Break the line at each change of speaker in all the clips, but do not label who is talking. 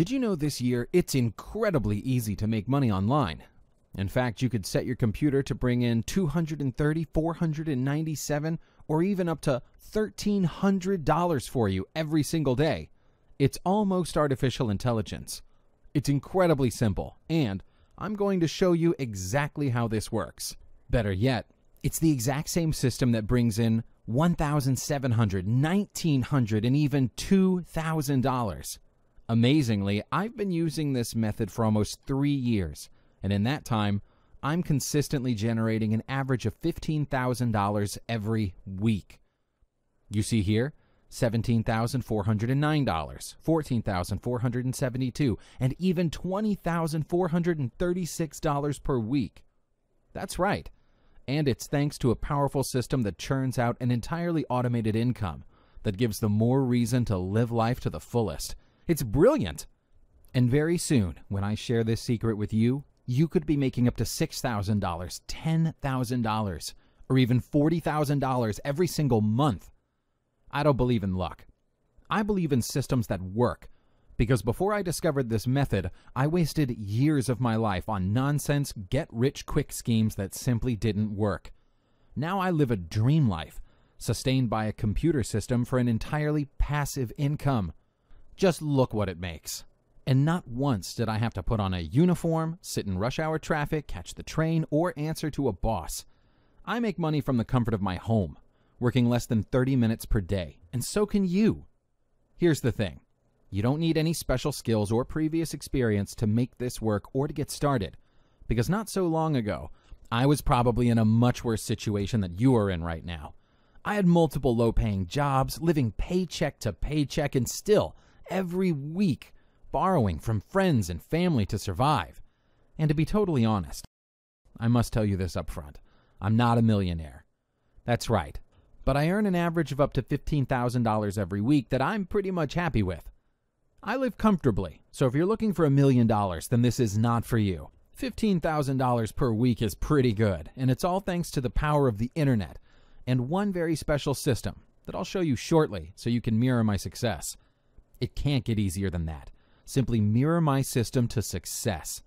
Did you know this year it's incredibly easy to make money online? In fact, you could set your computer to bring in 230, 497, or even up to $1,300 for you every single day. It's almost artificial intelligence. It's incredibly simple, and I'm going to show you exactly how this works. Better yet, it's the exact same system that brings in $1,700, $1,900, and even $2,000. Amazingly, I've been using this method for almost three years, and in that time, I'm consistently generating an average of $15,000 every week. You see here, $17,409, 14,472, and even $20,436 per week. That's right. And it's thanks to a powerful system that churns out an entirely automated income that gives them more reason to live life to the fullest. It's brilliant. And very soon, when I share this secret with you, you could be making up to $6,000, $10,000, or even $40,000 every single month. I don't believe in luck. I believe in systems that work. Because before I discovered this method, I wasted years of my life on nonsense, get rich quick schemes that simply didn't work. Now I live a dream life, sustained by a computer system for an entirely passive income. Just look what it makes. And not once did I have to put on a uniform, sit in rush hour traffic, catch the train, or answer to a boss. I make money from the comfort of my home, working less than 30 minutes per day, and so can you. Here's the thing you don't need any special skills or previous experience to make this work or to get started, because not so long ago, I was probably in a much worse situation than you are in right now. I had multiple low paying jobs, living paycheck to paycheck, and still every week, borrowing from friends and family to survive. And to be totally honest, I must tell you this up front I'm not a millionaire. That's right. But I earn an average of up to $15,000 every week that I'm pretty much happy with. I live comfortably, so if you're looking for a million dollars, then this is not for you. $15,000 per week is pretty good, and it's all thanks to the power of the internet and one very special system that I'll show you shortly so you can mirror my success. It can't get easier than that. Simply mirror my system to success.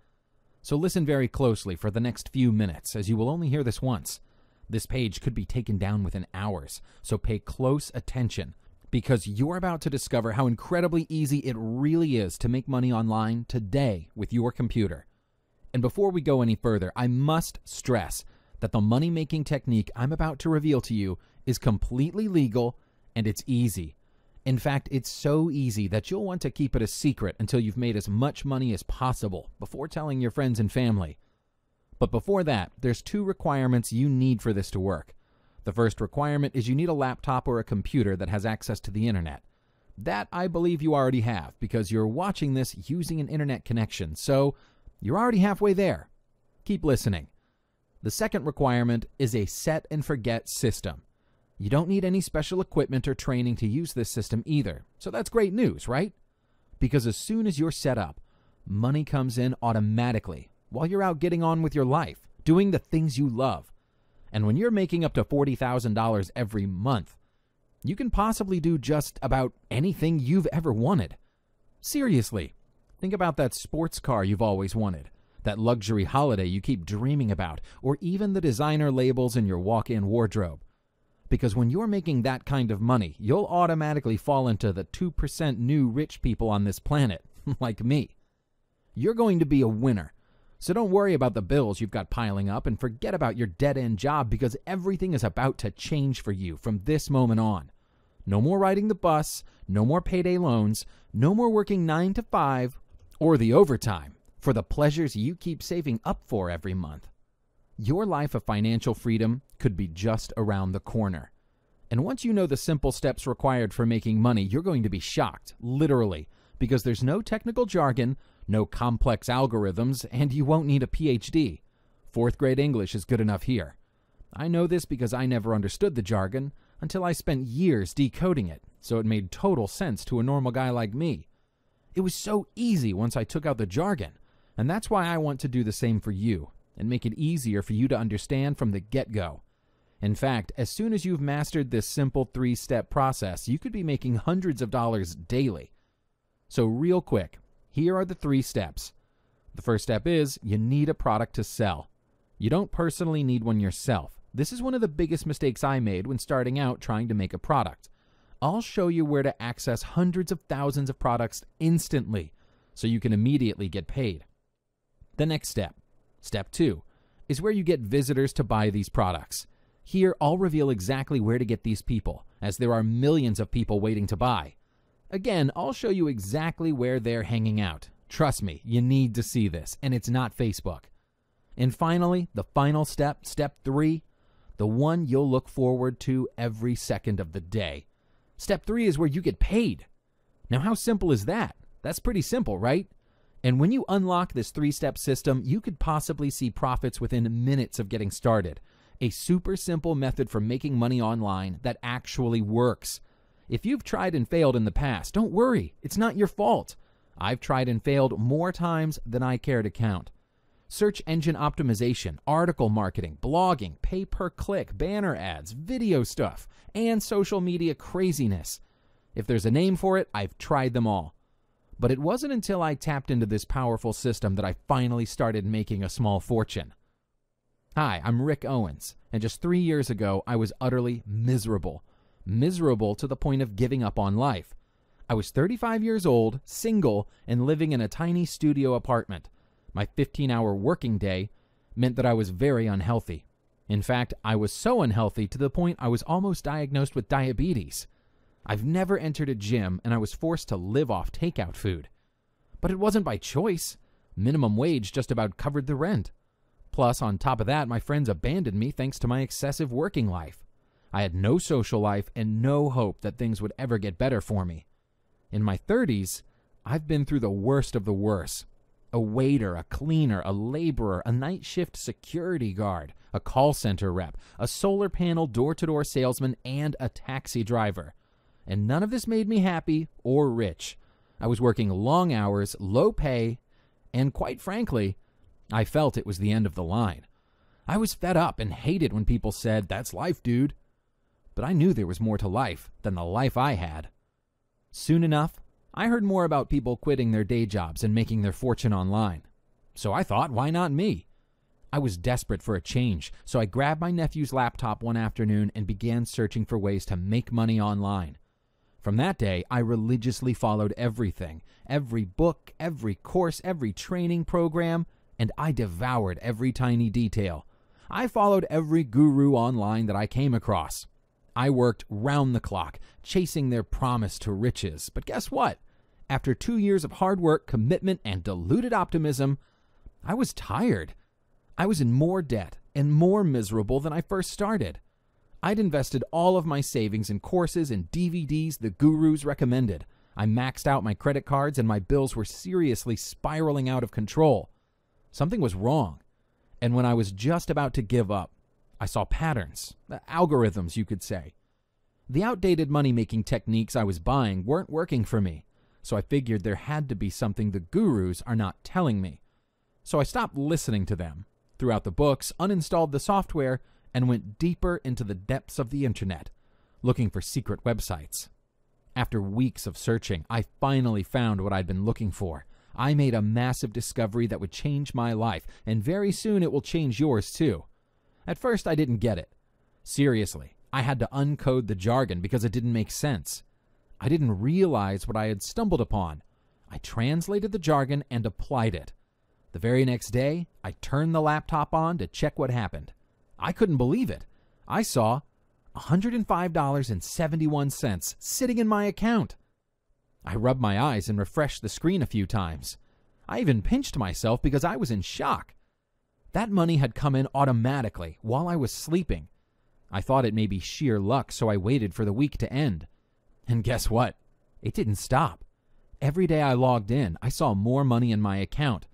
So listen very closely for the next few minutes, as you will only hear this once. This page could be taken down within hours, so pay close attention because you're about to discover how incredibly easy it really is to make money online today with your computer. And before we go any further, I must stress that the money making technique I'm about to reveal to you is completely legal and it's easy. In fact, it's so easy that you'll want to keep it a secret until you've made as much money as possible before telling your friends and family. But before that, there's two requirements you need for this to work. The first requirement is you need a laptop or a computer that has access to the internet. That I believe you already have because you're watching this using an internet connection, so you're already halfway there. Keep listening. The second requirement is a set and forget system. You don't need any special equipment or training to use this system either. So that's great news, right? Because as soon as you're set up, money comes in automatically while you're out getting on with your life, doing the things you love. And when you're making up to $40,000 every month, you can possibly do just about anything you've ever wanted. Seriously, think about that sports car you've always wanted, that luxury holiday you keep dreaming about, or even the designer labels in your walk in wardrobe because when you're making that kind of money, you'll automatically fall into the 2% new rich people on this planet, like me. You're going to be a winner. So don't worry about the bills you've got piling up and forget about your dead end job because everything is about to change for you from this moment on. No more riding the bus, no more payday loans, no more working 9 to 5 or the overtime for the pleasures you keep saving up for every month. Your life of financial freedom could be just around the corner. And once you know the simple steps required for making money, you're going to be shocked, literally, because there's no technical jargon, no complex algorithms, and you won't need a PhD. Fourth grade English is good enough here. I know this because I never understood the jargon until I spent years decoding it, so it made total sense to a normal guy like me. It was so easy once I took out the jargon, and that's why I want to do the same for you and make it easier for you to understand from the get go. In fact, as soon as you've mastered this simple three step process, you could be making hundreds of dollars daily. So, real quick, Here are the three steps. The first step is you need a product to sell. You don't personally need one yourself. This is one of the biggest mistakes I made when starting out trying to make a product. I'll show you where to access hundreds of thousands of products instantly so you can immediately get paid. The next step, step two, is where you get visitors to buy these products. Here, I'll reveal exactly where to get these people, as there are millions of people waiting to buy. Again, I'll show you exactly where they're hanging out. Trust me, you need to see this, and it's not Facebook. And finally, the final step, step three, the one you'll look forward to every second of the day. Step three is where you get paid. Now, how simple is that? That's pretty simple, right? And when you unlock this three step system, you could possibly see profits within minutes of getting started. A super simple method for making money online that actually works. If you've tried and failed in the past, don't worry, it's not your fault. I've tried and failed more times than I care to count. Search engine optimization, article marketing, blogging, pay per click, banner ads, video stuff, and social media craziness. If there's a name for it, I've tried them all. But it wasn't until I tapped into this powerful system that I finally started making a small fortune. Hi, I'm Rick Owens, and just three years ago, I was utterly miserable. Miserable to the point of giving up on life. I was 35 years old, single, and living in a tiny studio apartment. My 15 hour working day meant that I was very unhealthy. In fact, I was so unhealthy to the point I was almost diagnosed with diabetes. I've never entered a gym, and I was forced to live off takeout food. But it wasn't by choice. Minimum wage just about covered the rent. Plus, on top of that, my friends abandoned me thanks to my excessive working life. I had no social life and no hope that things would ever get better for me. In my 30s, I've been through the worst of the worst. A waiter, a cleaner, a laborer, a night shift security guard, a call center rep, a solar panel door to door salesman, and a taxi driver and none of this made me happy or rich. I was working long hours, low pay, and quite frankly, I felt it was the end of the line. I was fed up and hated when people said, That's life, dude. But I knew there was more to life than the life I had. Soon enough, I heard more about people quitting their day jobs and making their fortune online. So I thought, why not me? I was desperate for a change, so I grabbed my nephew's laptop one afternoon and began searching for ways to make money online. From that day, I religiously followed everything every book, every course, every training program, and I devoured every tiny detail. I followed every guru online that I came across. I worked round the clock, chasing their promise to riches. But guess what? After two years of hard work, commitment, and deluded optimism, I was tired. I was in more debt and more miserable than I first started. I'd invested all of my savings in courses and DVDs the gurus recommended. I maxed out my credit cards and my bills were seriously spiraling out of control. Something was wrong. And when I was just about to give up, I saw patterns, uh, algorithms, you could say. The outdated money making techniques I was buying weren't working for me, so I figured there had to be something the gurus are not telling me. So I stopped listening to them, threw out the books, uninstalled the software, and went deeper into the depths of the internet, looking for secret websites. After weeks of searching, I finally found what I'd been looking for. I made a massive discovery that would change my life, and very soon it will change yours too. At first, I didn't get it. Seriously, I had to uncode the jargon because it didn't make sense. I didn't realize what I had stumbled upon. I translated the jargon and applied it. The very next day, I turned the laptop on to check what happened. I couldn't believe it. I saw $105.71 sitting in my account. I rubbed my eyes and refreshed the screen a few times. I even pinched myself because I was in shock. That money had come in automatically while I was sleeping. I thought it may be sheer luck, so I waited for the week to end. And guess what? It didn't stop. Every day I logged in, I saw more money in my account.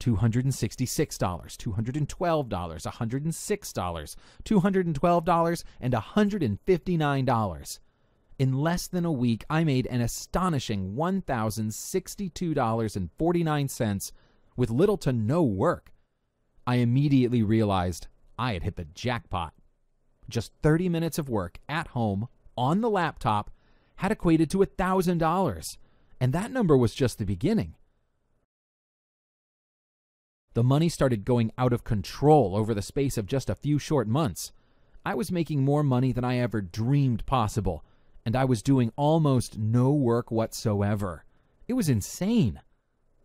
$266, $212, $106, $212, and $159. In less than a week, I made an astonishing $1,062.49 with little to no work. I immediately realized I had hit the jackpot. Just 30 minutes of work at home on the laptop had equated to $1,000, and that number was just the beginning. The money started going out of control over the space of just a few short months. I was making more money than I ever dreamed possible, and I was doing almost no work whatsoever. It was insane.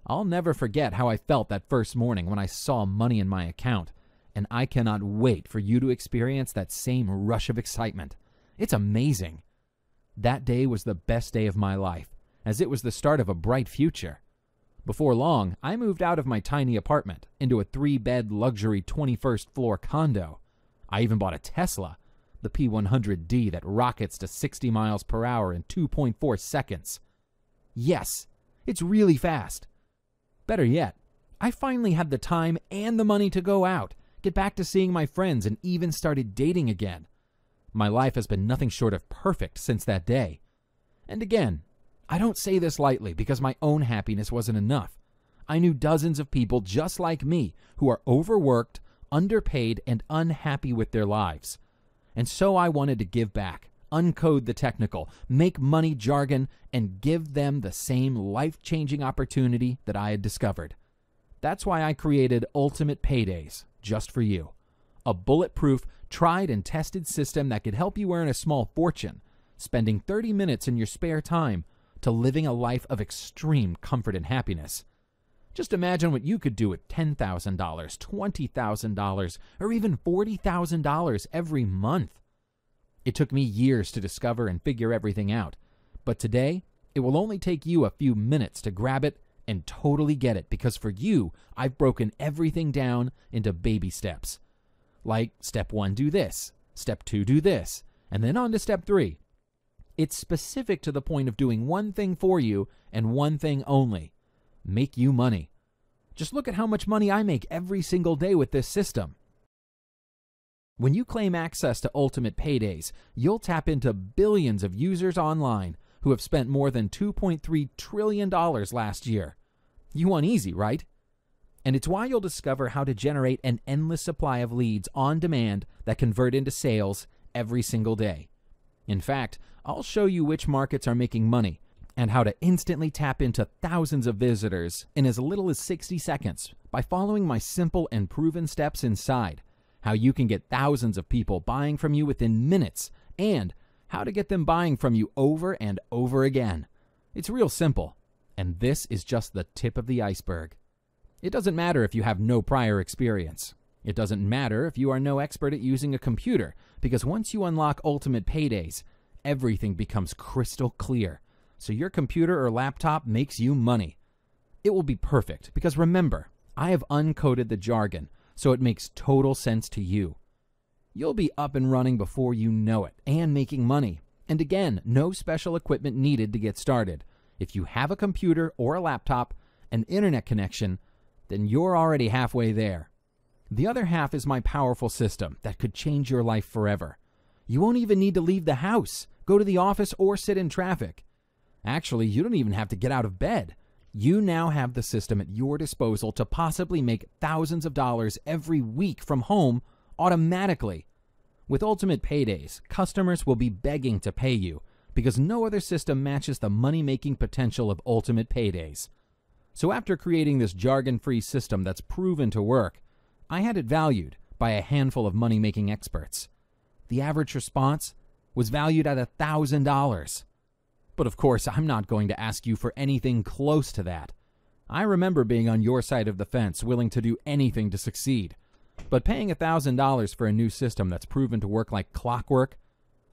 I'll never forget how I felt that first morning when I saw money in my account, and I cannot wait for you to experience that same rush of excitement. It's amazing. That day was the best day of my life, as it was the start of a bright future. Before long, I moved out of my tiny apartment into a three bed luxury 21st floor condo. I even bought a Tesla, the P100D that rockets to 60 miles per hour in 2.4 seconds. Yes, it's really fast. Better yet, I finally had the time and the money to go out, get back to seeing my friends, and even started dating again. My life has been nothing short of perfect since that day. And again, I don't say this lightly because my own happiness wasn't enough. I knew dozens of people just like me who are overworked, underpaid, and unhappy with their lives. And so I wanted to give back, uncode the technical, make money jargon, and give them the same life changing opportunity that I had discovered. That's why I created Ultimate Paydays just for you. A bulletproof, tried and tested system that could help you earn a small fortune, spending 30 minutes in your spare time to living a life of extreme comfort and happiness. Just imagine what you could do with $10,000, $20,000, or even $40,000 every month. It took me years to discover and figure everything out, but today it will only take you a few minutes to grab it and totally get it because for you, I've broken everything down into baby steps. Like step one, do this, step two, do this, and then on to step three. It's specific to the point of doing one thing for you and one thing only make you money. Just look at how much money I make every single day with this system. When you claim access to Ultimate Paydays, you'll tap into billions of users online who have spent more than $2.3 trillion last year. You want easy, right? And it's why you'll discover how to generate an endless supply of leads on demand that convert into sales every single day. In fact, I'll show you which markets are making money and how to instantly tap into thousands of visitors in as little as 60 seconds by following my simple and proven steps inside. How you can get thousands of people buying from you within minutes and how to get them buying from you over and over again. It's real simple, and this is just the tip of the iceberg. It doesn't matter if you have no prior experience. It doesn't matter if you are no expert at using a computer, because once you unlock Ultimate Paydays, everything becomes crystal clear. So your computer or laptop makes you money. It will be perfect because remember, I have uncoded the jargon, so it makes total sense to you. You'll be up and running before you know it and making money. And again, no special equipment needed to get started. If you have a computer or a laptop, an internet connection, then you're already halfway there. The other half is my powerful system that could change your life forever. You won't even need to leave the house, go to the office, or sit in traffic. Actually, you don't even have to get out of bed. You now have the system at your disposal to possibly make thousands of dollars every week from home automatically. With Ultimate Paydays, customers will be begging to pay you because no other system matches the money making potential of Ultimate Paydays. So, after creating this jargon free system that's proven to work, I had it valued by a handful of money making experts. The average response was valued at $1,000. But of course, I'm not going to ask you for anything close to that. I remember being on your side of the fence, willing to do anything to succeed. But paying $1,000 for a new system that's proven to work like clockwork,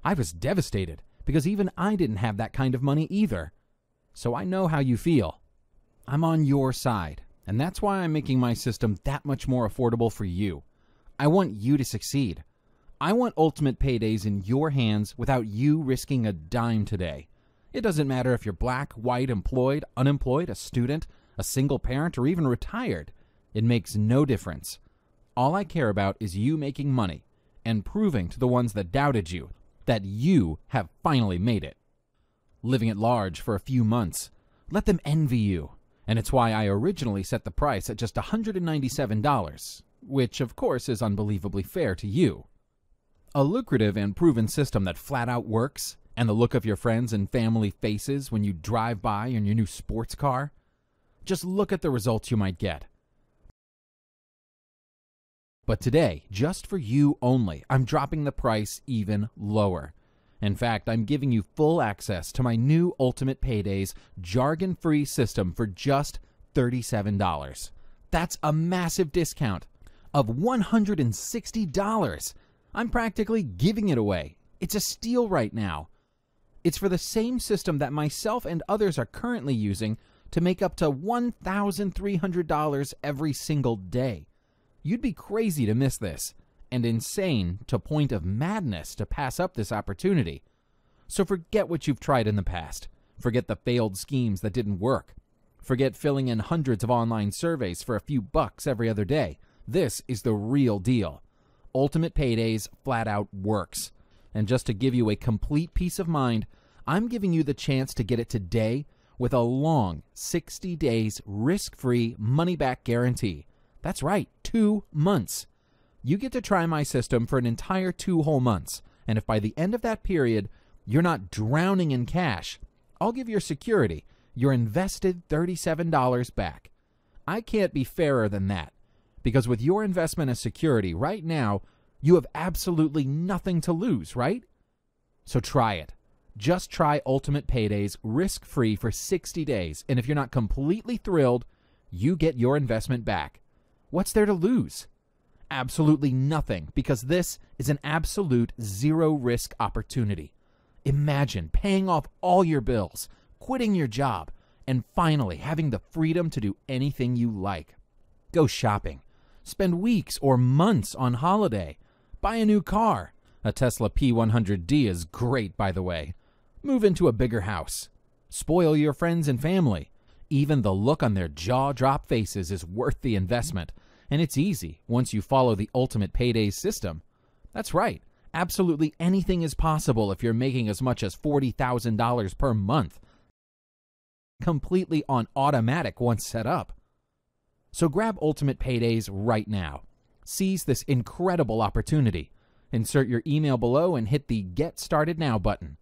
I was devastated because even I didn't have that kind of money either. So I know how you feel. I'm on your side, and that's why I'm making my system that much more affordable for you. I want you to succeed. I want ultimate paydays in your hands without you risking a dime today. It doesn't matter if you're black, white, employed, unemployed, a student, a single parent, or even retired. It makes no difference. All I care about is you making money and proving to the ones that doubted you that you have finally made it. Living at large for a few months, let them envy you. And it's why I originally set the price at just $197, which of course is unbelievably fair to you. A lucrative and proven system that flat out works, and the look of your friends and family faces when you drive by in your new sports car. Just look at the results you might get. But today, just for you only, I'm dropping the price even lower. In fact, I'm giving you full access to my new Ultimate Paydays jargon free system for just $37. That's a massive discount of $160. I'm practically giving it away. It's a steal right now. It's for the same system that myself and others are currently using to make up to $1,300 every single day. You'd be crazy to miss this, and insane to point of madness to pass up this opportunity. So forget what you've tried in the past. Forget the failed schemes that didn't work. Forget filling in hundreds of online surveys for a few bucks every other day. This is the real deal. Ultimate Paydays flat out works. And just to give you a complete peace of mind, I'm giving you the chance to get it today with a long 60 days risk free money back guarantee. That's right, two months. You get to try my system for an entire two whole months. And if by the end of that period you're not drowning in cash, I'll give your security your invested $37 back. I can't be fairer than that. Because with your investment as security right now, you have absolutely nothing to lose, right? So try it. Just try Ultimate Paydays risk free for 60 days, and if you're not completely thrilled, you get your investment back. What's there to lose? Absolutely nothing, because this is an absolute zero risk opportunity. Imagine paying off all your bills quitting your job, and finally having the freedom to do anything you like. Go shopping, spend weeks or months on holiday, buy a new car. A Tesla P100D is great, by the way. Move into a bigger house. Spoil your friends and family. Even the look on their jaw drop faces is worth the investment, and it's easy once you follow the ultimate payday system. That's right. Absolutely anything is possible if you're making as much as $40,000 per month completely on automatic once set up. So grab Ultimate Paydays right now. Seize this incredible opportunity. Insert your email below and hit the Get Started Now button.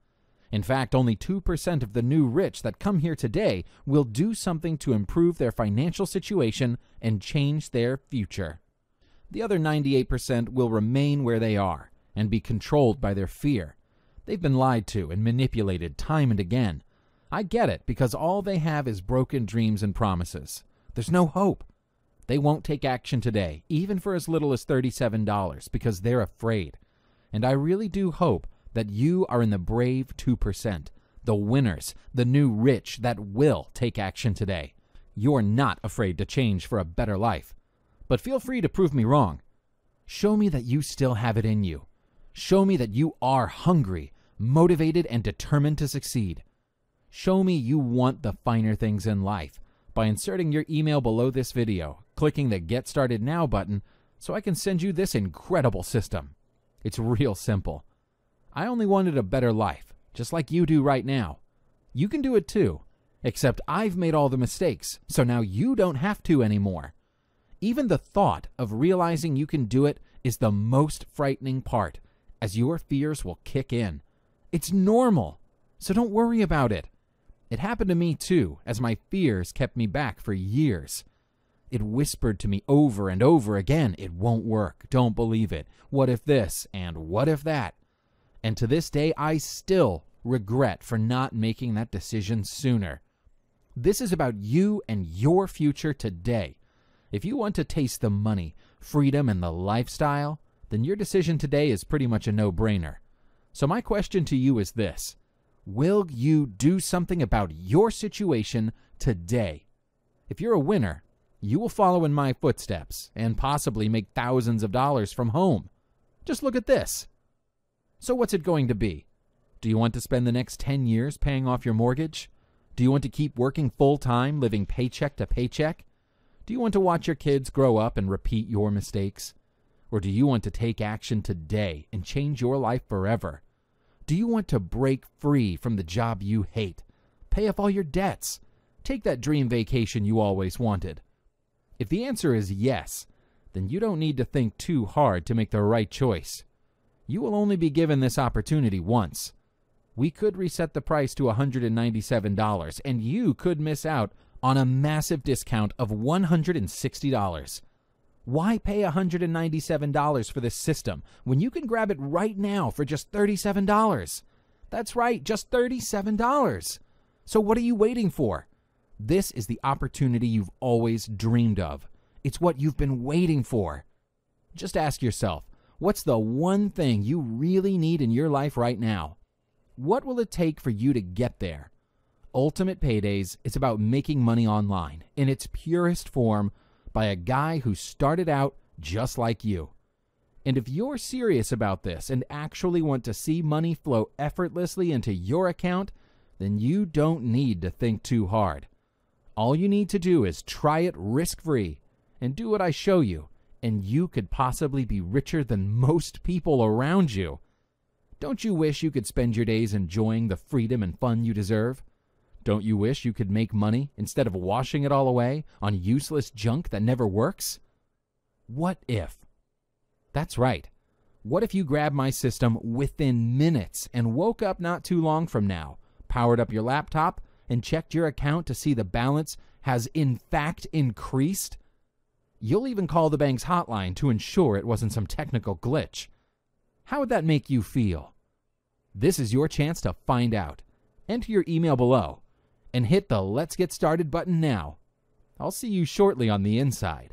In fact, only 2% of the new rich that come here today will do something to improve their financial situation and change their future. The other 98% will remain where they are and be controlled by their fear. They've been lied to and manipulated time and again, I get it, because all they have is broken dreams and promises. There's no hope. They won't take action today, even for as little as $37, because they're afraid. And I really do hope that you are in the brave 2%, the winners, the new rich that will take action today. You're not afraid to change for a better life. But feel free to prove me wrong. Show me that you still have it in you. Show me that you are hungry, motivated, and determined to succeed. Show me you want the finer things in life by inserting your email below this video, clicking the Get Started Now button so I can send you this incredible system. It's real simple. I only wanted a better life, just like you do right now. You can do it too, except I've made all the mistakes, so now you don't have to anymore. Even the thought of realizing you can do it is the most frightening part, as your fears will kick in. It's normal, so don't worry about it. It happened to me too, as my fears kept me back for years. It whispered to me over and over again, it won't work, don't believe it, what if this, and what if that? And to this day, I still regret for not making that decision sooner. This is about you and your future today. If you want to taste the money, freedom, and the lifestyle, then your decision today is pretty much a no brainer. So, my question to you is this Will you do something about your situation today? If you're a winner, you will follow in my footsteps and possibly make thousands of dollars from home. Just look at this. So, what's it going to be? Do you want to spend the next 10 years paying off your mortgage? Do you want to keep working full time, living paycheck to paycheck? Do you want to watch your kids grow up and repeat your mistakes? Or do you want to take action today and change your life forever? Do you want to break free from the job you hate? Pay off all your debts? Take that dream vacation you always wanted? If the answer is yes, then you don't need to think too hard to make the right choice. You will only be given this opportunity once. We could reset the price to $197, and you could miss out on a massive discount of $160. Why pay $197 for this system when you can grab it right now for just $37? That's right, just $37. So what are you waiting for? This is the opportunity you've always dreamed of. It's what you've been waiting for. Just ask yourself what's the one thing you really need in your life right now? What will it take for you to get there? Ultimate Paydays is about making money online in its purest form by a guy who started out just like you. And if you're serious about this and actually want to see money flow effortlessly into your account, then you don't need to think too hard. All you need to do is try it risk free and do what I show you, and you could possibly be richer than most people around you. Don't you wish you could spend your days enjoying the freedom and fun you deserve? Don't you wish you could make money instead of washing it all away on useless junk that never works? What if? That's right. What if you grabbed my system within minutes and woke up not too long from now, powered up your laptop, and checked your account to see the balance has in fact increased? You'll even call the bank's hotline to ensure it wasn't some technical glitch. How would that make you feel? This is your chance to find out. Enter your email below and hit the Let's Get Started button now. I'll see you shortly on the inside.